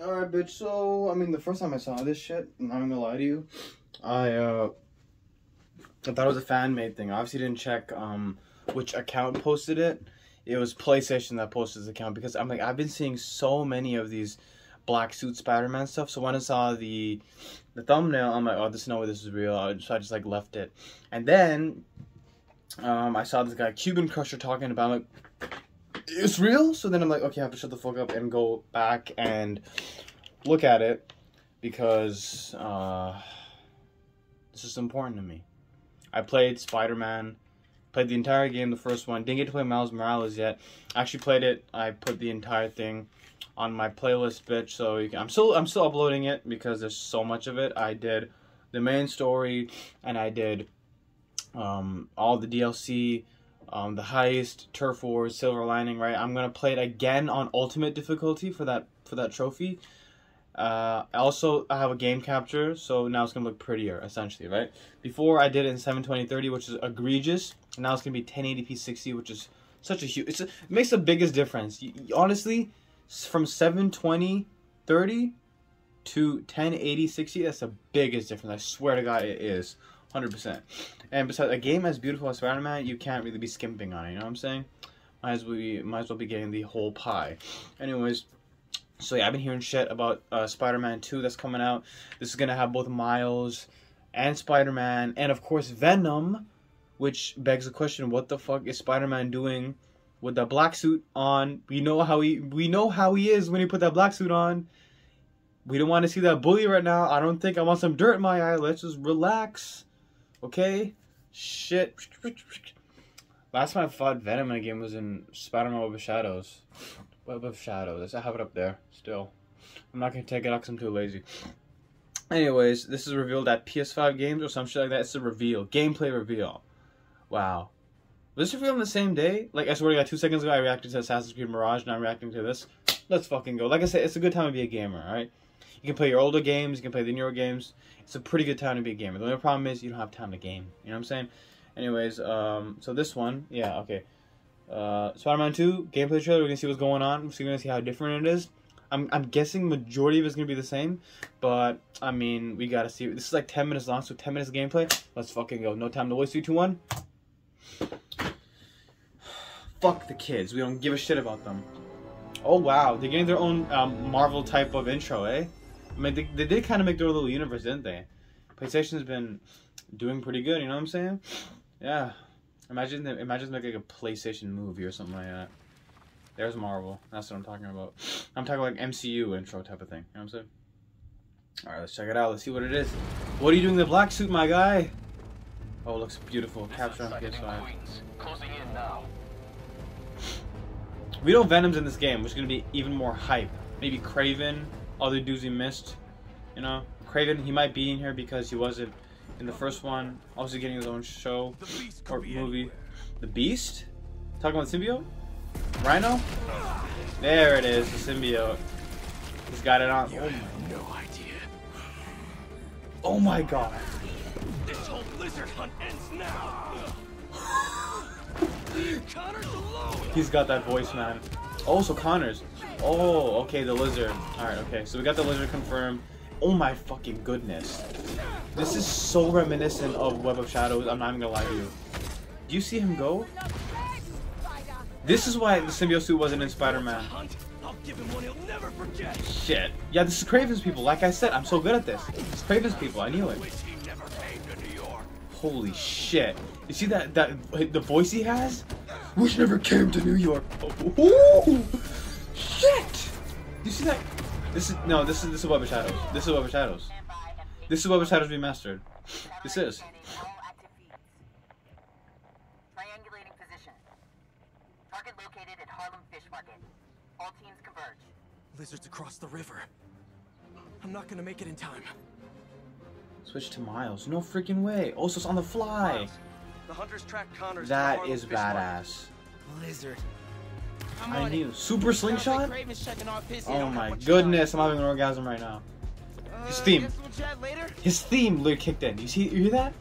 Alright, bitch. So, I mean, the first time I saw this shit, I'm not gonna lie to you, I, uh, I thought it was a fan made thing. I obviously didn't check, um, which account posted it. It was PlayStation that posted this account because I'm like, I've been seeing so many of these black suit Spider-Man stuff. So when I saw the the thumbnail, I'm like, oh, this no way this is real. So I just like left it, and then um, I saw this guy Cuban Crusher talking about like it's real. So then I'm like, okay, I have to shut the fuck up and go back and look at it because uh, this is important to me. I played Spider Man, played the entire game, the first one. Didn't get to play Miles Morales yet. Actually played it. I put the entire thing on my playlist, bitch. So can, I'm still I'm still uploading it because there's so much of it. I did the main story and I did um, all the DLC, um, the heist, turf wars, silver lining. Right, I'm gonna play it again on ultimate difficulty for that for that trophy. Uh, also, I have a game capture, so now it's gonna look prettier, essentially, right? Before I did it in 720 which is egregious. Now it's gonna be 1080p 60, which is such a huge. A, it makes the biggest difference. You, honestly, from 720 30 to 1080 60 that's the biggest difference i swear to god it is 100% and besides a game as beautiful as spider-man you can't really be skimping on it you know what i'm saying might as well be might as well be getting the whole pie anyways so yeah i've been hearing shit about uh, spider-man 2 that's coming out this is gonna have both miles and spider-man and of course venom which begs the question what the fuck is spider-man doing with that black suit on. We know how he we know how he is when he put that black suit on. We don't want to see that bully right now. I don't think I want some dirt in my eye. Let's just relax. Okay? Shit. Last time I fought Venom in a game was in Spider-Man Web of Shadows. Web of Shadows. I have it up there still. I'm not gonna take it out because I'm too lazy. Anyways, this is revealed at PS5 games or some shit like that. It's a reveal. Gameplay reveal. Wow. Was this revealed on the same day? Like, I swear to God, two seconds ago I reacted to Assassin's Creed Mirage, now I'm reacting to this. Let's fucking go. Like I said, it's a good time to be a gamer, alright? You can play your older games, you can play the newer games. It's a pretty good time to be a gamer. The only problem is you don't have time to game. You know what I'm saying? Anyways, um, so this one, yeah, okay. Uh, Spider-Man 2, gameplay trailer, we're gonna see what's going on. We're gonna see how different it is. I'm, I'm guessing majority of it's gonna be the same, but I mean, we gotta see. This is like 10 minutes long, so 10 minutes of gameplay. Let's fucking go. No time to waste. 3, 2, 1 fuck the kids. We don't give a shit about them. Oh wow, they're getting their own um, Marvel type of intro, eh? I mean, they, they did kind of make their little universe, didn't they? PlayStation's been doing pretty good. You know what I'm saying? Yeah. Imagine imagine like a PlayStation movie or something like that. There's Marvel. That's what I'm talking about. I'm talking like MCU intro type of thing. You know what I'm saying? All right, let's check it out. Let's see what it is. What are you doing in the black suit, my guy? Oh, it looks beautiful. Capture on PS5. Closing in now. We know Venom's in this game, which is going to be even more hype. Maybe Kraven, other dudes we missed. You know, Kraven, he might be in here because he wasn't in the first one. Also getting his own show or movie. The Beast? Talking about symbiote? Rhino? There it is, the symbiote. He's got it on. You oh have no idea. Oh my god. This whole lizard hunt ends now. He's got that voice, man. Oh, so Connors. Oh, okay, the lizard. Alright, okay. So we got the lizard confirmed. Oh my fucking goodness. This is so reminiscent of Web of Shadows. I'm not even gonna lie to you. Do you see him go? This is why the symbiote suit wasn't in Spider-Man. Shit. Yeah, this is Kraven's people. Like I said, I'm so good at this. It's Kraven's people. I knew it. Holy shit. You see that that the voice he has? Wish never came to New York. Oh, shit! You see that? This is no. This is this is Web of Shadows. This is Web of Shadows. This is Web of Shadows remastered. This is. Triangulating position. Target located at Harlem Fish Market. All teams converge. Lizards across the river. I'm not gonna make it in time. Switch to Miles. No freaking way. Also, it's on the fly. Miles. The hunters track Connors that is badass. Lizard. I knew. Super slingshot? Oh my goodness, I'm having an orgasm right now. His uh, theme. His theme literally kicked in. You see you hear that?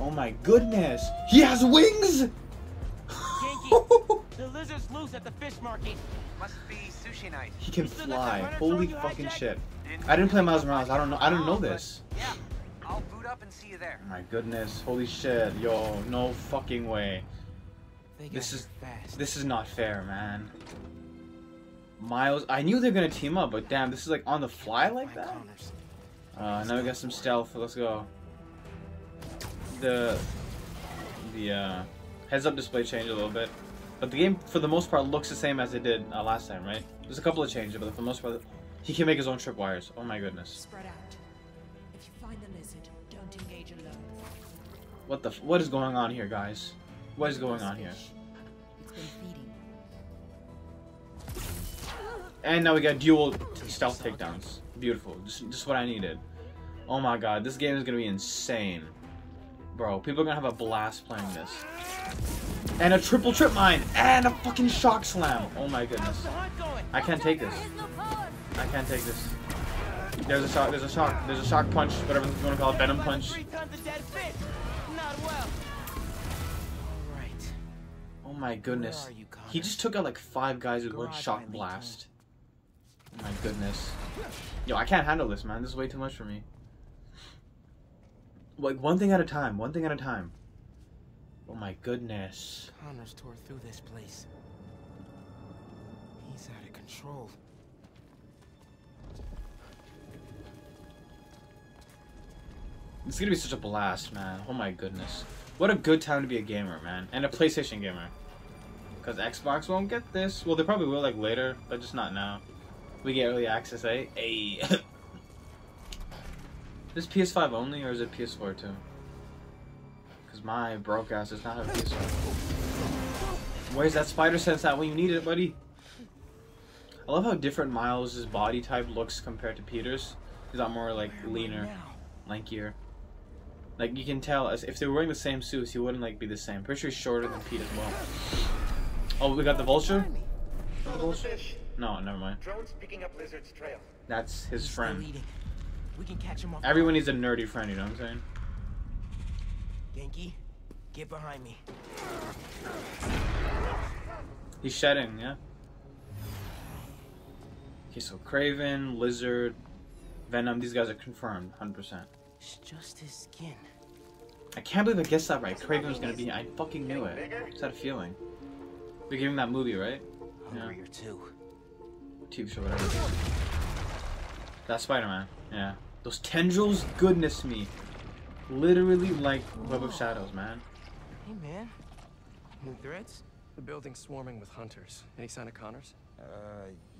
Oh my goodness. He has wings! the lizard's loose at the fish market. Must be sushi night. He can You still got that fly. Holy throwing your fucking hijack? shit. I didn't play Miles Morales. I don't know. I don't know this. Yeah, I'll boot up and see you there. My goodness. Holy shit. Yo, no fucking way. They This is- fast. This is not fair, man. Miles, I knew they were gonna team up, but damn, this is like on the fly like that. Uh, now we got some stealth. Let's go. The the uh, heads up display changed a little bit, but the game for the most part looks the same as it did uh, last time, right? There's a couple of changes, but for the most part, he can make his own tripwires. Oh my goodness. Spread out. If you find the lizard, don't engage alone. What the? f- What is going on here, guys? What is going on here? And now we got dual stealth takedowns. Beautiful. Just, just what I needed. Oh my god, this game is gonna be insane. Bro, people are gonna have a blast playing this. And a triple trip mine! And a fucking shock slam! Oh my goodness. the hunt going? I can't take this. I can't take this. There's a shock, there's a shock, there's a shock punch, whatever you wanna call it, venom punch. Three tons of dead fish. Not well. All right. Oh my goodness. Where are you, He just took out like five guys with one shock blast. Oh my goodness. Yo, I can't handle this, man. This is way too much for me. Like one thing at a time. One thing at a time. Oh my goodness. Connors tore through this place. He's out of control. It's gonna be such a blast, man. Oh my goodness. What a good time to be a gamer, man. And a PlayStation gamer. Because Xbox won't get this. Well, they probably will, like, later, but just not now. We get early access, eh? Hey. Is this PS5 only, or is it PS4 too? Because my broke ass does not have PS5. Where's that spider sense at when you need it, buddy? I love how different Miles' body type looks compared to Peter's. He's a lot more, like, leaner, lankier. Like, you can tell, as if they were wearing the same suits, he wouldn't, like, be the same. Pretty sure he's shorter than Pete as well. Oh, we got the vulture? The vulture? No, never mind. Drone's picking up Lizard's trail. That's his He's friend. leading. We can catch him off. Everyone needs a nerdy friend, you know what I'm saying? Ganke, get behind me. He's shedding, yeah? Okay, so Kraven, Lizard, Venom, these guys are confirmed, 100%. It's just his skin. I can't believe I guessed that right. Kraven was gonna be, I fucking knew it. Just had a feeling. We're giving that movie, right? Hungrier too. TV show, whatever. That's Spider-Man, yeah. Those tendrils, goodness me. Literally like Web of Shadows, man. Hey man, new threats? The building's swarming with hunters. Any sign of Connors? Uh,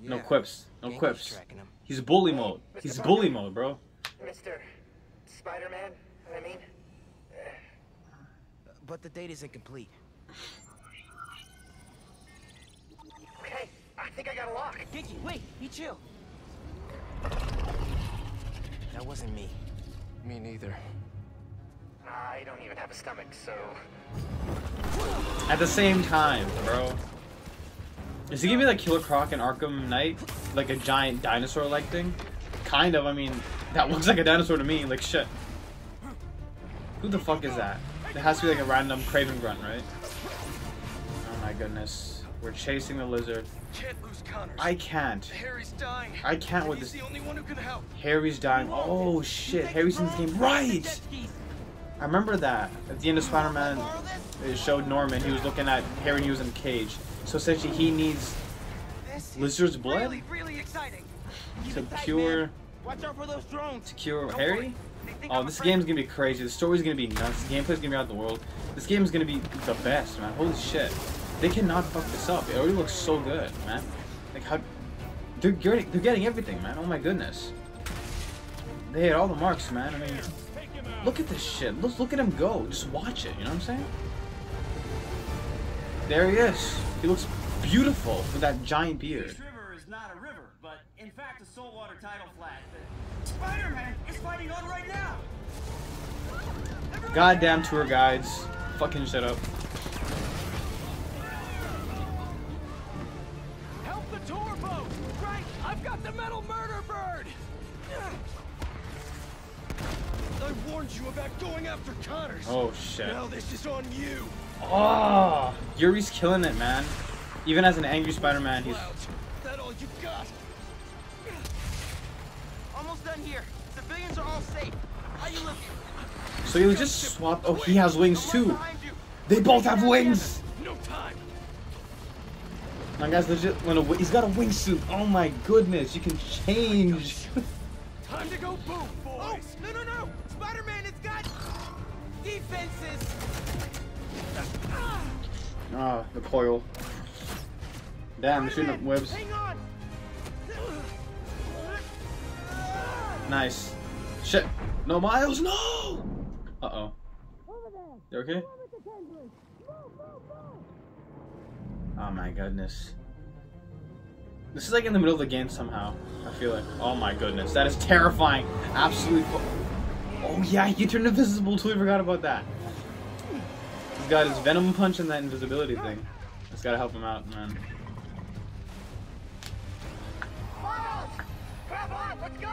yeah. No quips, no Ganke's quips. Tracking him. He's bully mode. He's bully mode, bro. Mr. Spider-Man, I mean. But the date isn't complete. Think I got a lock. Ganke, wait, be chill. That wasn't me. Me neither. I don't even have a stomach, so. At the same time, bro. Is he giving me like Killer Croc and Arkham Knight? Like a giant dinosaur-like thing? Kind of, I mean, that looks like a dinosaur to me, like shit. Who the fuck is that? It has to be like a random Kraven grunt, right? Oh my goodness. We're chasing the lizard. Can't lose Connors. I can't. Harry's dying. I can't with this. the only one who can help. Harry's dying. Oh shit, Harry's in this game. Right! I remember that. At the end of Spider-Man, it showed Norman, he was looking at Harry and he was in a cage. So essentially he needs This lizard's blood Really, really exciting. to cure Watch out for those drones. to cure Don't Harry? worry. They think Oh, I'm this afraid. game's gonna be crazy. The story's gonna be nuts. The gameplay's gonna be out of the world. This game's gonna be the best, man. Holy shit. They cannot fuck this up. It already looks so good, man. Like how they're getting they're getting everything, man. Oh my goodness. They hit all the marks, man. I mean look at this shit. Let's look at him go. Just watch it, you know what I'm saying? There he is. He looks beautiful with that giant beard. This river is not a river, but in fact a saltwater tidal flat. Spider-Man is fighting on right now. Goddamn tour guides. Fucking shut up. The metal murder bird! I warned you about going after Connors. Oh shit. Now this is on you. Oh, Yuri's killing it, man. Even as an angry Spider-Man, he's That all you got? Almost done here. Civilians are all safe. How you looking? so he just swapped. Oh, he has wings too. They both have wings. No time. My guy's legit. He's got a wingsuit. Oh my goodness, you can change. Time to go boom, boys. Oh, no, no, no. Spider-Man has got defenses. Ah, the coil. Damn, they're shooting up webs. Hang on. Nice. Shit. No, Miles, no! Uh oh. You okay? Oh my goodness. This is like in the middle of the game somehow. I feel like. Oh my goodness. That is terrifying. Absolutely. Oh yeah, he turned invisible too. Forgot about that. He's got his venom punch and that invisibility thing. Just gotta help him out, man. Let's go!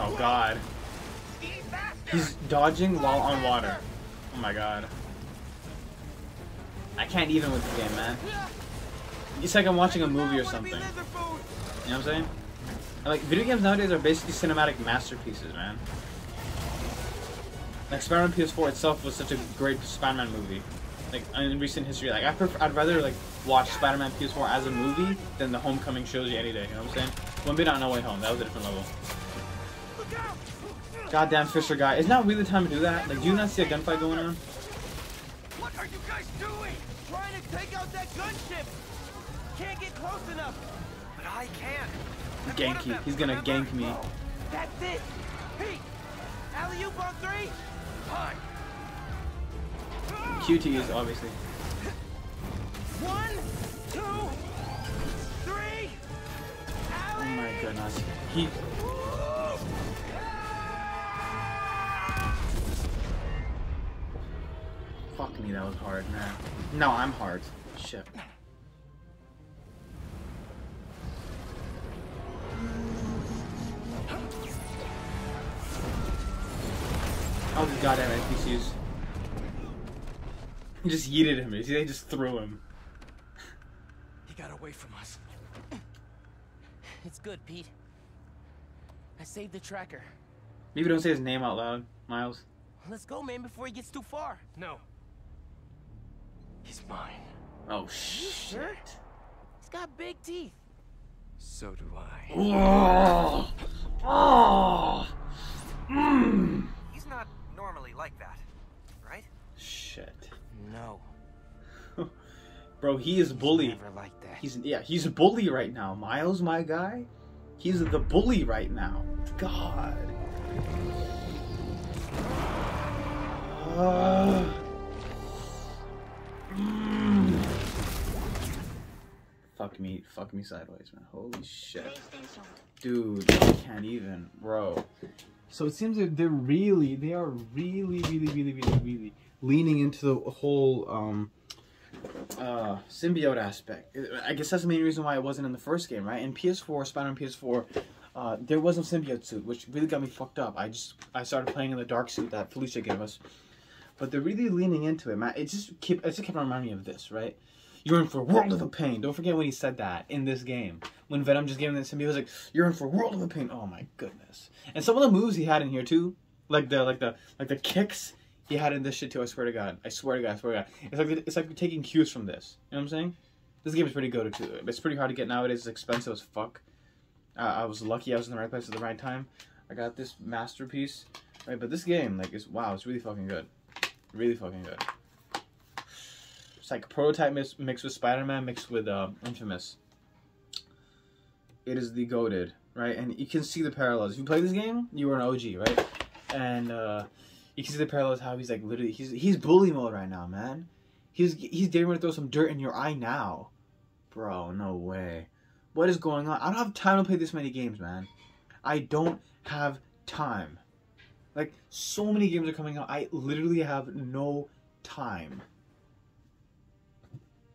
Oh god. He's dodging while on water. Oh my god. I can't even with the game, man. It's like I'm watching a movie or something. You know what I'm saying? And, like video games nowadays are basically cinematic masterpieces, man. Like Spider-Man PS4 itself was such a great Spider-Man movie. Like in recent history, like I prefer, I'd rather like watch Spider-Man PS4 as a movie than the Homecoming shows you any day. You know what I'm saying? One bit on No Way Home, that was a different level. Goddamn Fisher guy, is not really the time to do that? Like, do you not see a gunfight going on? What are you guys doing? Trying to take out that gunship. Can't get close enough. But I can. Ganke, he's gonna remember? gank me. That's it. Pete, alley oop on three. Fine. QTs, obviously. One, two, three. Oh my goodness. He. Fuck me, that was hard, man. No, I'm hard. Shit. Oh, these goddamn NPCs. He just yeeted him. They just threw him. He got away from us. It's good, Pete. I saved the tracker. Maybe don't say his name out loud, Miles. Let's go, man, before he gets too far. No. He's mine. Oh, shit. sure? He's got big teeth. So do I. Oh. Oh. Mm. He's not normally like that, right? Shit. No. Bro, he is bully. Never like that. He's yeah, he's a bully right now. Miles, my guy, he's the bully right now. God. Uh, Fuck me, fuck me sideways, man. Holy shit, dude, I can't even, bro. So it seems that they're really, they are really, really, really, really, really leaning into the whole um uh, symbiote aspect. I guess that's the main reason why it wasn't in the first game, right? In PS4, Spider-Man PS4, uh, there was no symbiote suit, which really got me fucked up. I just I started playing in the dark suit that Felicia gave us, but they're really leaning into it, man. It just kept it just kept reminding me of this, right? You're in for a world of a pain. Don't forget when he said that in this game. When Venom just gave him the symbiote, he was like, "You're in for a world of a pain." Oh my goodness! And some of the moves he had in here too, like the like the like the kicks he had in this shit too. I swear to God. I swear to God. I swear to God. It's like it's like taking cues from this. You know what I'm saying? This game is pretty good too. It's pretty hard to get nowadays. It's expensive as fuck. Uh, I was lucky. I was in the right place at the right time. I got this masterpiece. Right, but this game, like, is wow. It's really fucking good. Really fucking good. It's like prototype mix, mixed with Spider-Man mixed with uh, Infamous. It is the goaded, right? And you can see the parallels. If you play this game, you were an OG, right? And uh, you can see the parallels how he's like literally he's he's bully mode right now, man. He's he's daring to throw some dirt in your eye now, bro. No way. What is going on? I don't have time to play this many games, man. I don't have time. Like so many games are coming out. I literally have no time.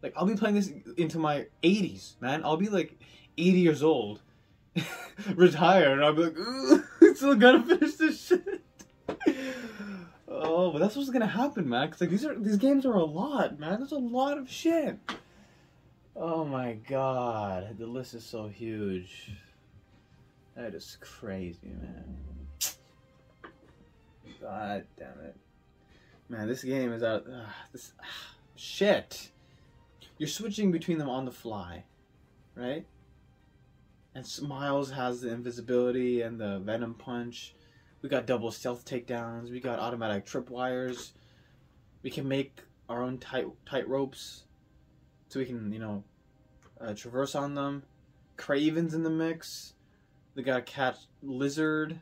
Like I'll be playing this into my 80s, man. I'll be like 80 years old, retire, and I'll be like, "Ugh, still gotta finish this shit. Oh, but that's what's gonna happen, man. Cause like these are these games are a lot, man. There's a lot of shit. Oh my god, the list is so huge. That is crazy, man. God damn it, man. This game is out. Uh, this shit. You're switching between them on the fly, right? And Miles has the invisibility and the venom punch. We got double stealth takedowns. We got automatic tripwires. We can make our own tight tight ropes, so we can you know uh, traverse on them. Kraven's in the mix. We gotta catch lizard.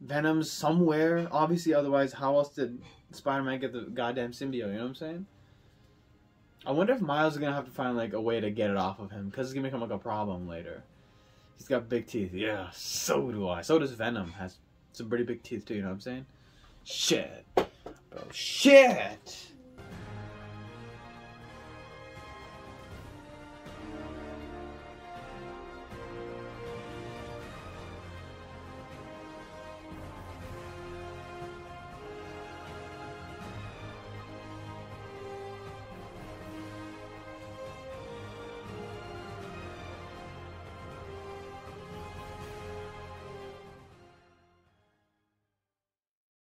Venom's somewhere, obviously. Otherwise, how else did Spider-Man get the goddamn symbiote? You know what I'm saying? I wonder if Miles is gonna have to find like a way to get it off of him because it's gonna become like a problem later. He's got big teeth. Yeah, so do I. So does Venom. Has some pretty big teeth too. You know what I'm saying? Shit, bro. Shit.